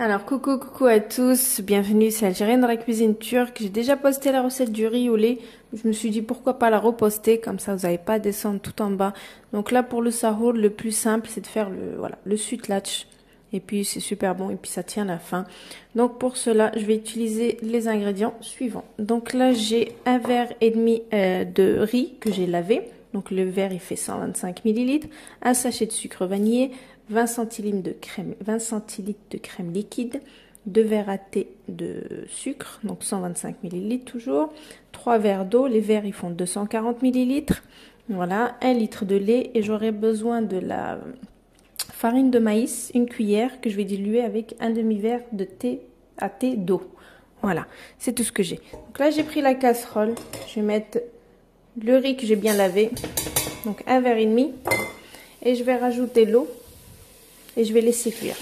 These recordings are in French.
Alors coucou coucou à tous, bienvenue c'est Algérienne dans la cuisine turque. J'ai déjà posté la recette du riz au lait. Je me suis dit pourquoi pas la reposter? Comme ça vous n'avez pas à descendre tout en bas. Donc là pour le sahur le plus simple c'est de faire le voilà le sutlatch et puis c'est super bon et puis ça tient la fin. Donc pour cela je vais utiliser les ingrédients suivants. Donc là j'ai un verre et demi euh, de riz que j'ai lavé. Donc le verre il fait 125 ml, un sachet de sucre vanillé, 20 centilitres de crème, 20 centilitres de crème liquide, 2 verres à thé de sucre, donc 125 ml toujours, 3 verres d'eau, les verres ils font 240 ml, voilà, 1 litre de lait et j'aurai besoin de la farine de maïs, une cuillère que je vais diluer avec un demi-verre de thé à thé d'eau. Voilà, c'est tout ce que j'ai. Donc là j'ai pris la casserole, je vais mettre le riz que j'ai bien lavé, donc un verre et demi, et je vais rajouter l'eau et je vais laisser cuire.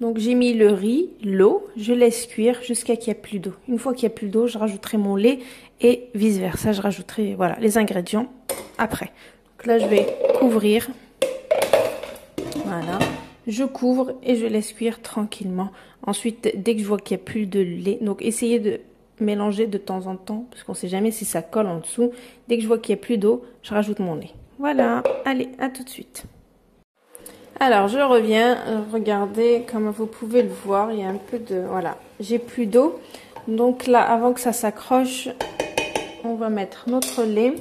Donc j'ai mis le riz, l'eau, je laisse cuire jusqu'à qu'il n'y ait plus d'eau. Une fois qu'il n'y a plus d'eau, je rajouterai mon lait et vice versa, je rajouterai voilà les ingrédients après. Donc là je vais couvrir. Voilà, je couvre et je laisse cuire tranquillement. Ensuite, dès que je vois qu'il n'y a plus de lait, donc essayez de mélanger de temps en temps parce qu'on ne sait jamais si ça colle en dessous. Dès que je vois qu'il n'y a plus d'eau, je rajoute mon lait. Voilà, allez, à tout de suite. Alors, je reviens. Regardez, comme vous pouvez le voir, il y a un peu de... Voilà, j'ai plus d'eau. Donc là, avant que ça s'accroche, on va mettre notre lait.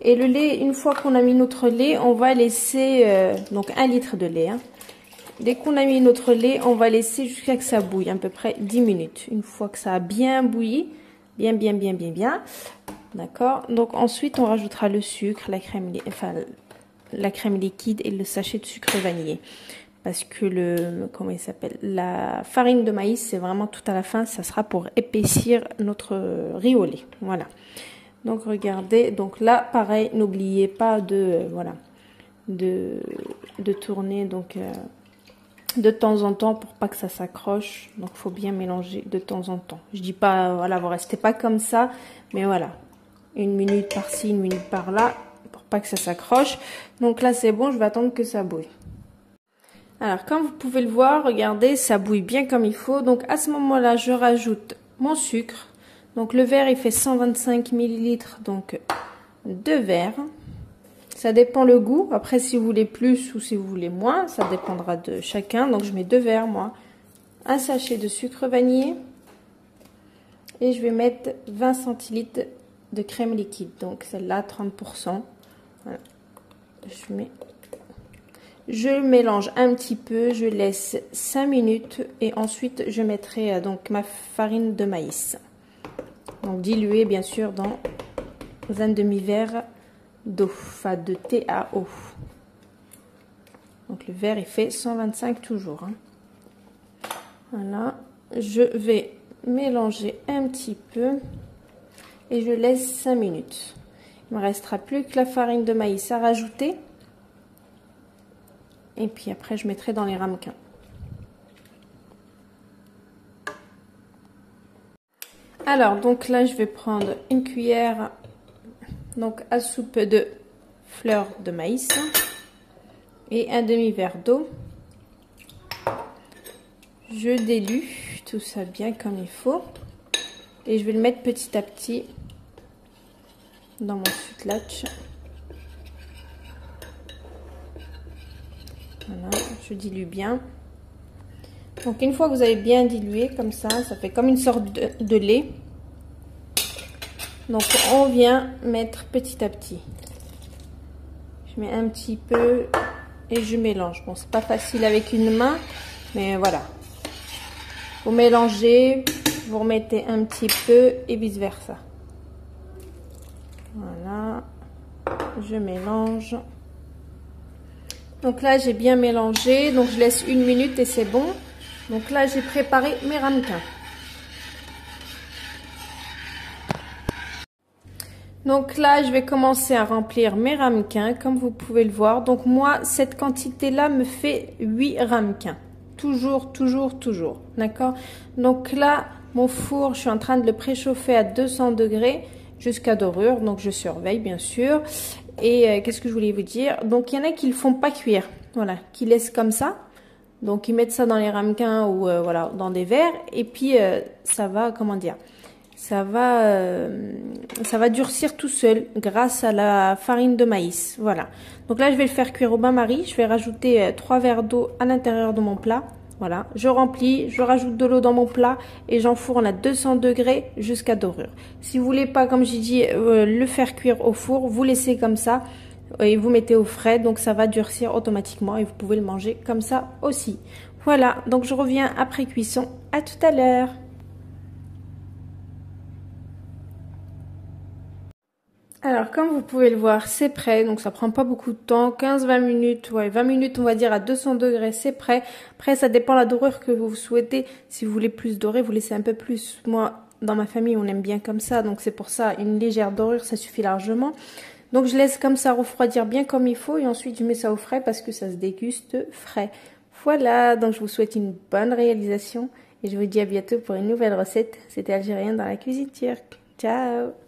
Et le lait, une fois qu'on a mis notre lait, on va laisser... Euh, donc, un litre de lait. Hein. Dès qu'on a mis notre lait, on va laisser jusqu'à que ça bouille, à peu près 10 minutes. Une fois que ça a bien bouilli, bien, bien, bien, bien, bien, D'accord Donc ensuite, on rajoutera le sucre, la crème, enfin, la crème liquide et le sachet de sucre vanillé. Parce que le, comment il s'appelle La farine de maïs, c'est vraiment tout à la fin, ça sera pour épaissir notre lait. Voilà. Donc regardez, donc là, pareil, n'oubliez pas de, voilà, de, de tourner, donc... Euh, de temps en temps pour pas que ça s'accroche. Donc faut bien mélanger de temps en temps. Je dis pas voilà, vous restez pas comme ça, mais voilà, une minute par-ci, une minute par-là, pour pas que ça s'accroche. Donc là, c'est bon, je vais attendre que ça bouille. Alors, comme vous pouvez le voir, regardez, ça bouille bien comme il faut. Donc à ce moment-là, je rajoute mon sucre. Donc le verre, il fait 125 ml, donc deux verres. Ça dépend le goût. Après, si vous voulez plus ou si vous voulez moins, ça dépendra de chacun. Donc je mets deux verres, moi. Un sachet de sucre vanillé. Et je vais mettre 20 centilitres de crème liquide. Donc celle-là, 30%. Je mélange un petit peu, je laisse 5 minutes et ensuite je mettrai euh, donc ma farine de maïs. Donc diluée bien sûr dans un demi-verre d'eau, enfin de eau. Donc le verre il fait 125 toujours. Hein. Voilà, je vais mélanger un petit peu et je laisse 5 minutes. Il me restera plus que la farine de maïs à rajouter. Et puis après, je mettrai dans les ramequins. Alors, donc là, je vais prendre une cuillère donc à soupe de fleurs de maïs et un demi-verre d'eau. Je délue tout ça bien comme il faut. Et je vais le mettre petit à petit dans mon sutlatch. Voilà, je dilue bien. Donc une fois que vous avez bien dilué comme ça, ça fait comme une sorte de, lait. Donc on vient mettre petit à petit. Je mets un petit peu et je mélange. Bon, c'est pas facile avec une main, mais voilà. Vous mélangez, vous remettez un petit peu et vice versa. Voilà, je mélange. Donc là, j'ai bien mélangé, donc je laisse une minute et c'est bon. Donc là, j'ai préparé mes ramequins. Donc là, je vais commencer à remplir mes ramequins, comme vous pouvez le voir. Donc moi, cette quantité-là me fait 8 ramequins. Toujours, toujours, toujours. D'accord? Donc là, mon four, je suis en train de le préchauffer à 200 degrés jusqu'à dorure. Donc je surveille bien sûr. Et euh, qu'est-ce que je voulais vous dire? Donc il y en a qui le font pas cuire, voilà, qui laissent comme ça. Donc ils mettent ça dans les ramequins ou euh, voilà dans des verres. Et puis euh, ça va comment dire? Ça va ça va durcir tout seul grâce à la farine de maïs voilà. Donc là je vais le faire cuire au bain-marie. Je vais rajouter trois verres d'eau à l'intérieur de mon plat voilà, je remplis, je rajoute de l'eau dans mon plat et j'enfourne à 200 degrés jusqu'à dorure. Si vous voulez pas, comme j'ai dit, euh, le faire cuire au four, vous laissez comme ça et vous mettez au frais, donc ça va durcir automatiquement et vous pouvez le manger comme ça aussi. Voilà, donc je reviens après cuisson. À tout à l'heure. Alors, comme vous pouvez le voir, c'est prêt, donc ça prend pas beaucoup de temps, 15-20 minutes, ouais, 20 minutes on va dire à 200 degrés, c'est prêt. Après, ça dépend la dorure que vous souhaitez. Si vous voulez plus doré, vous laissez un peu plus. Moi, dans ma famille, on aime bien comme ça, donc c'est pour ça, une légère dorure, ça suffit largement. Donc je laisse comme ça refroidir bien comme il faut et ensuite je mets ça au frais parce que ça se déguste frais. Voilà, donc je vous souhaite une bonne réalisation et je vous dis à bientôt pour une nouvelle recette. C'était Algérien dans la cuisine turque. Ciao